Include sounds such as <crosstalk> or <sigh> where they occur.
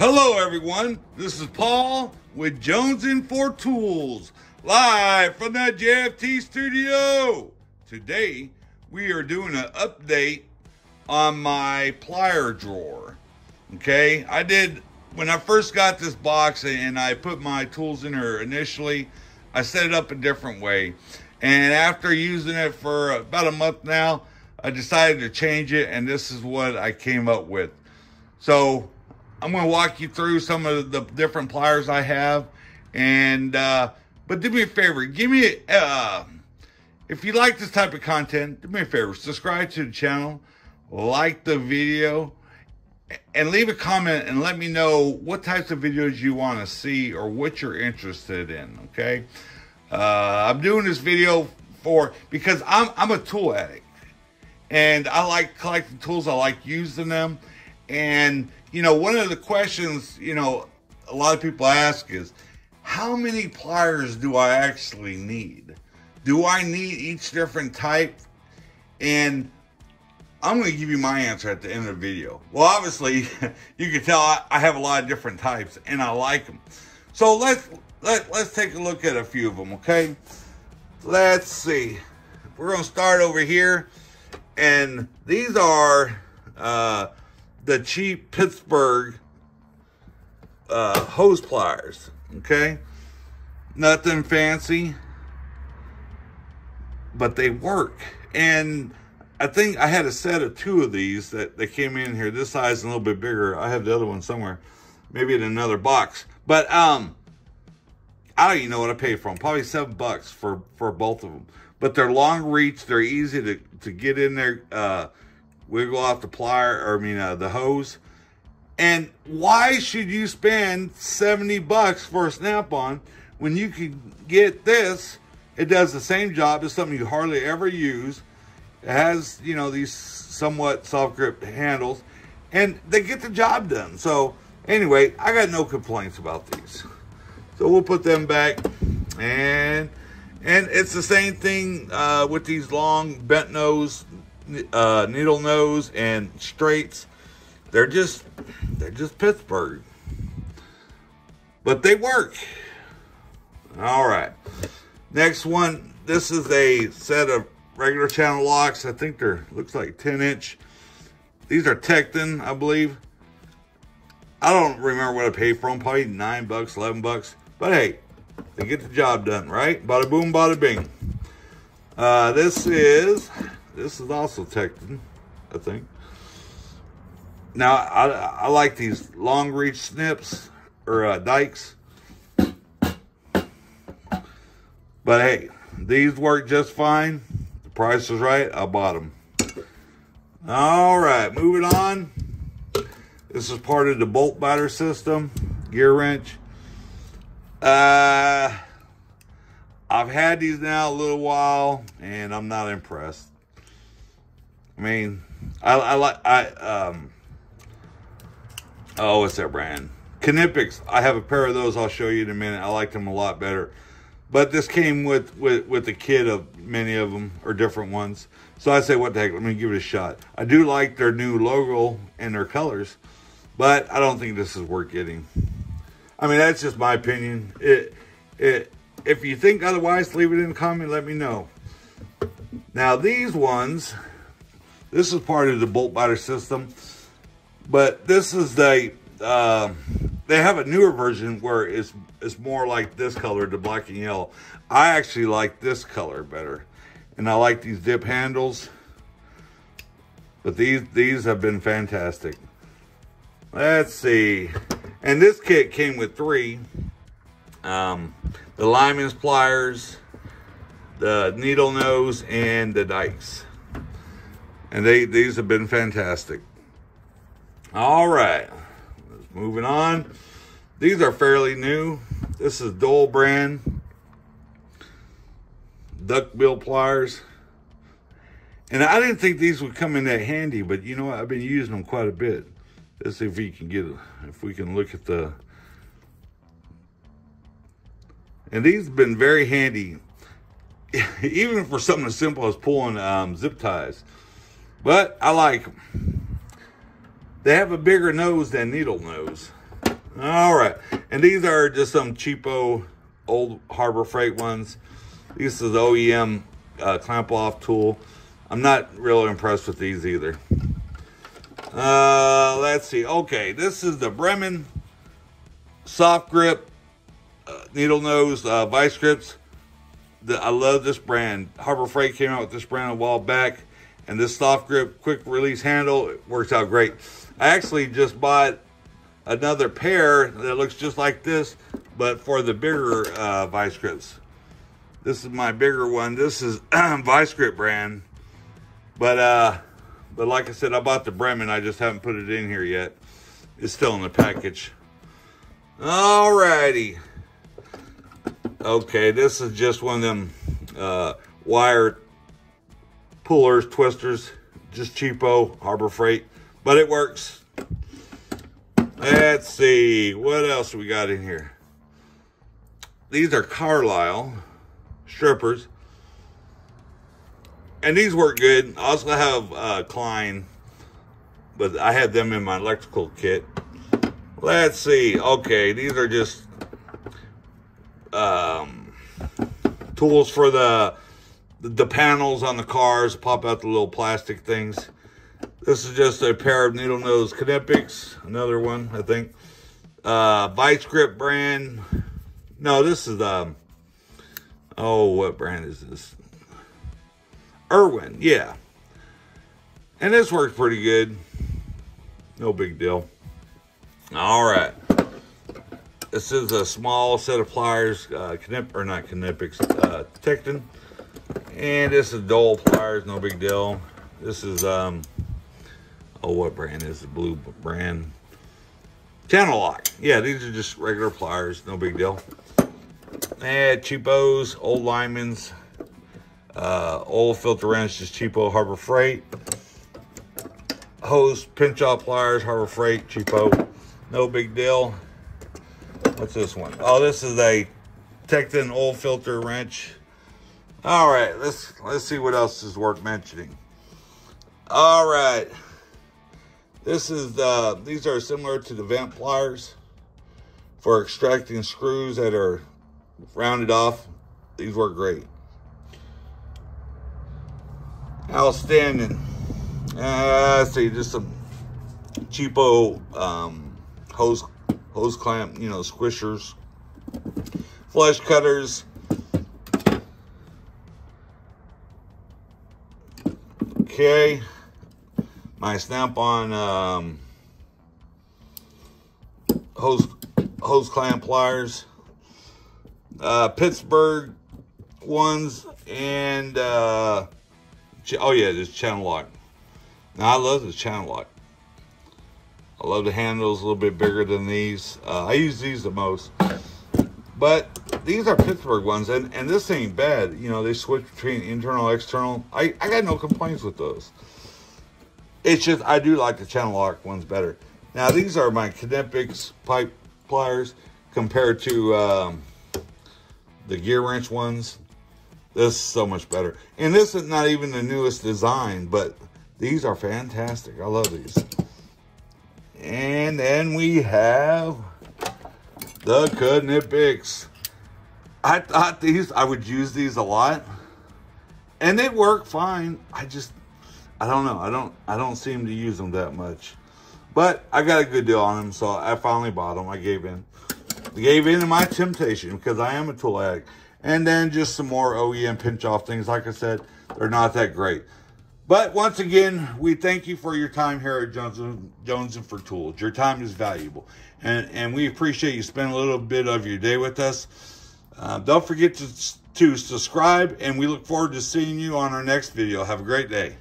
Hello, everyone. This is Paul with Jonesing For Tools, live from the JFT studio. Today, we are doing an update on my plier drawer. Okay, I did when I first got this box and I put my tools in here initially. I set it up a different way, and after using it for about a month now, I decided to change it, and this is what I came up with. So I'm going to walk you through some of the different pliers I have. And, uh, but do me a favor, give me, a, uh, if you like this type of content, do me a favor, subscribe to the channel, like the video, and leave a comment and let me know what types of videos you want to see or what you're interested in, okay? Uh, I'm doing this video for, because I'm, I'm a tool addict. And I like collecting tools, I like using them. And, you know, one of the questions, you know, a lot of people ask is, how many pliers do I actually need? Do I need each different type? And I'm going to give you my answer at the end of the video. Well, obviously, <laughs> you can tell I, have a lot of different types and I like them. So let's let, let's take a look at a few of them, okay? Let's see. We're going to start over here. And these are uh, the cheap Pittsburgh uh, hose pliers. Okay, nothing fancy, but they work. And I think I had a set of two of these that they came in here. This size is a little bit bigger. I have the other one somewhere, maybe in another box. But um, I don't even know what I paid for them. Probably seven bucks for for both of them. But they're long reach. They're easy to to get in there. Uh, wiggle off the plier, or I mean uh, the hose. And why should you spend 70 bucks for a snap-on when you can get this? It does the same job as something you hardly ever use. It has, you know, these somewhat soft grip handles and they get the job done. So anyway, I got no complaints about these. So we'll put them back and and it's the same thing uh, with these long bent nose uh, needle nose and straights. They're just, they're just Pittsburgh. But they work. All right. Next one, this is a set of regular channel locks. I think they're, looks like 10 inch. These are Tekton, I believe. I don't remember what I paid for them. Probably nine bucks, 11 bucks. But hey, they get the job done, right? Bada boom, bada bing. Uh, this is this is also Tekton, I think. Now, I, I like these long reach snips or uh, dikes. But hey, these work just fine. The price is right. I bought them. All right, moving on. This is part of the bolt biter system, gear wrench. Uh, I've had these now a little while, and I'm not impressed. I mean, I, I like, I, um, oh, what's that brand? Knipex. I have a pair of those. I'll show you in a minute. I like them a lot better. But this came with, with, with the kit of many of them, or different ones. So I say, what the heck, let me give it a shot. I do like their new logo and their colors, but I don't think this is worth getting. I mean, that's just my opinion. It, it, if you think otherwise, leave it in the comment, let me know. Now, these ones, this is part of the bolt biter system, but this is the, uh, they have a newer version where it's, it's more like this color, the black and yellow. I actually like this color better. And I like these dip handles. But these, these have been fantastic. Let's see. And this kit came with three. Um, the lineman's pliers, the needle nose, and the dikes. And they these have been fantastic. All right, moving on. These are fairly new. This is Dole brand duck bill pliers. And I didn't think these would come in that handy, but you know what? I've been using them quite a bit. Let's see if we can get, if we can look at the, and these have been very handy, <laughs> even for something as simple as pulling um, zip ties. But I like them. They have a bigger nose than needle nose. All right. And these are just some cheapo old Harbor Freight ones. This is the OEM uh, clamp off tool. I'm not really impressed with these either. Uh, let's see. Okay, this is the Bremen soft grip uh, needle nose uh, vice grips. The, I love this brand. Harbor Freight came out with this brand a while back, and this soft grip quick release handle works out great. I actually just bought another pair that looks just like this, but for the bigger uh, vice grips. This is my bigger one. This is <clears throat> vice grip brand, but uh, but like I said, I bought the Bremen. I just haven't put it in here yet. It's still in the package. Alrighty. Okay, this is just one of them uh, wire pullers, twisters. Just cheapo, Harbor Freight. But it works. Let's see. What else we got in here? These are Carlisle strippers. And these work good. I also have uh, Klein, but I had them in my electrical kit. Let's see. Okay, these are just um, tools for the the panels on the cars. Pop out the little plastic things. This is just a pair of needle nose Knipex. Another one, I think. Uh, Vice Grip brand. No, this is um. Oh, what brand is this? Irwin, yeah. And this works pretty good. No big deal. All right. This is a small set of pliers, uh, Knip, or not Knipex, uh, Tekton. And this is Dole pliers, no big deal. This is, um, oh, what brand is the blue brand? Channel Lock. Yeah, these are just regular pliers, no big deal. And cheapos, old Lyman's, uh, oil filter wrench, just cheapo Harbor Freight. Hose, pinch off pliers, Harbor Freight, cheapo. No big deal. What's this one? Oh, this is a Tekton oil filter wrench. All right, let's let's see what else is worth mentioning. All right. This is uh these are similar to the vent pliers for extracting screws that are rounded off. These work great. Outstanding. Uh, let's see, just some cheapo um, hose hose clamp, you know, squishers, flush cutters. Okay, my snap-on um, hose hose clamp pliers, uh, Pittsburgh ones, and uh, Oh yeah, this channel lock. Now I love this channel lock. I love the handles a little bit bigger than these. Uh, I use these the most. But these are Pittsburgh ones, and, and this ain't bad. You know, they switch between internal external. I, I got no complaints with those. It's just, I do like the channel lock ones better. Now, these are my Knipex pipe pliers compared to um, the gear wrench ones. This is so much better. And this is not even the newest design, but these are fantastic. I love these. And then we have the Knipex. I thought these, I would use these a lot. And they work fine. I just, I don't know. I don't, I don't seem to use them that much. But I got a good deal on them, so I finally bought them. I gave in. I gave in to my temptation because I am a tool addict. And then just some more OEM pinch off things. Like I said, they're not that great. But once again, we thank you for your time here at Jones and, Jonesing for Tools. Your time is valuable. And, and we appreciate you spending a little bit of your day with us. Uh, don't forget to, to subscribe, and we look forward to seeing you on our next video. Have a great day.